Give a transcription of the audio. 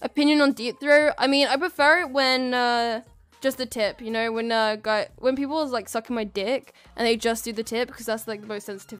Opinion on deep throw? I mean, I prefer it when uh, just the tip. You know, when uh, guy when people is like sucking my dick and they just do the tip because that's like the most sensitive